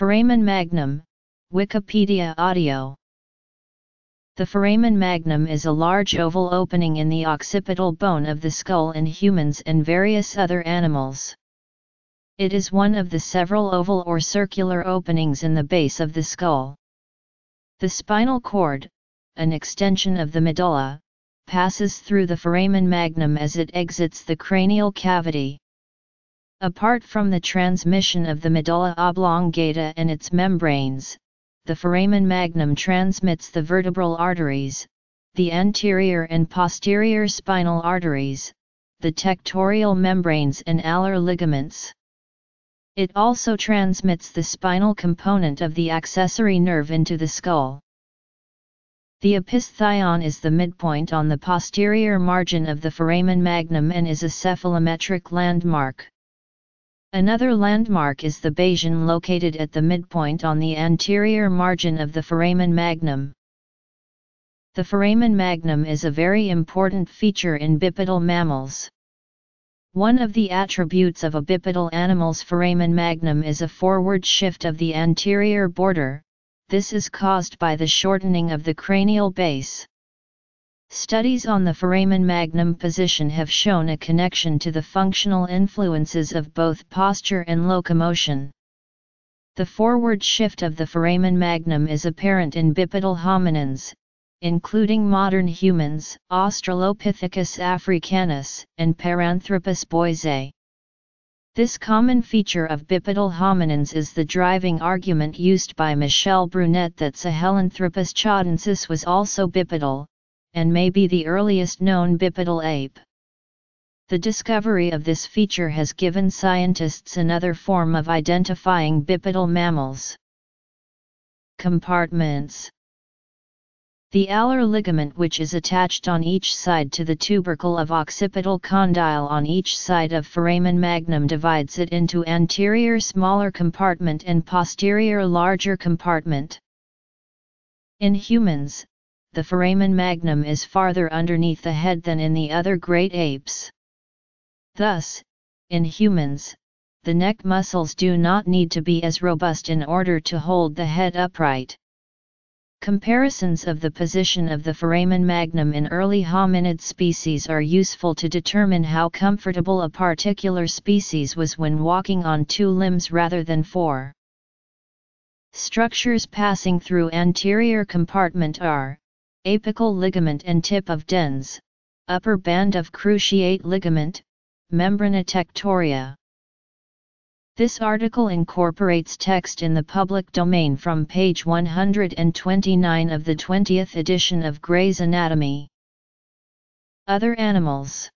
Foramen magnum, Wikipedia audio. The foramen magnum is a large oval opening in the occipital bone of the skull in humans and various other animals. It is one of the several oval or circular openings in the base of the skull. The spinal cord, an extension of the medulla, passes through the foramen magnum as it exits the cranial cavity. Apart from the transmission of the medulla oblongata and its membranes, the foramen magnum transmits the vertebral arteries, the anterior and posterior spinal arteries, the tectorial membranes and alar ligaments. It also transmits the spinal component of the accessory nerve into the skull. The opisthion is the midpoint on the posterior margin of the foramen magnum and is a cephalometric landmark. Another landmark is the basion located at the midpoint on the anterior margin of the foramen magnum. The foramen magnum is a very important feature in bipedal mammals. One of the attributes of a bipedal animal's foramen magnum is a forward shift of the anterior border, this is caused by the shortening of the cranial base. Studies on the foramen magnum position have shown a connection to the functional influences of both posture and locomotion. The forward shift of the foramen magnum is apparent in bipedal hominins, including modern humans, Australopithecus africanus, and Paranthropus boisei. This common feature of bipedal hominins is the driving argument used by Michel Brunet that Sahelanthropus tchadensis was also bipedal, and may be the earliest known bipedal ape. The discovery of this feature has given scientists another form of identifying bipedal mammals. Compartments the alar ligament which is attached on each side to the tubercle of occipital condyle on each side of foramen magnum divides it into anterior smaller compartment and posterior larger compartment. In humans, the foramen magnum is farther underneath the head than in the other great apes. Thus, in humans, the neck muscles do not need to be as robust in order to hold the head upright. Comparisons of the position of the foramen magnum in early hominid species are useful to determine how comfortable a particular species was when walking on two limbs rather than four. Structures passing through anterior compartment are apical ligament and tip of dens, upper band of cruciate ligament, membrana tectoria. This article incorporates text in the public domain from page 129 of the 20th edition of Gray's Anatomy. Other animals